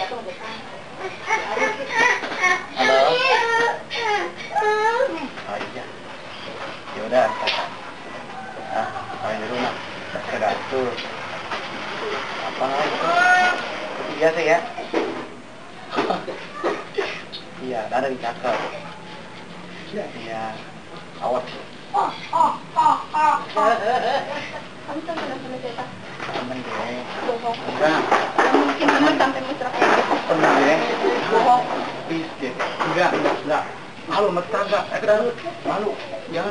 Halo. Oh iya. Ya udah. Ah, di rumah. Tuh. Apa? Seperti biasa ya. Iya, ada cakep. Iya. Awas. Kamu tuh pernah sama siapa? Temen deh. Enggak. بيسكي لا لا حلو ما تتعجع اقرأ حلو. يا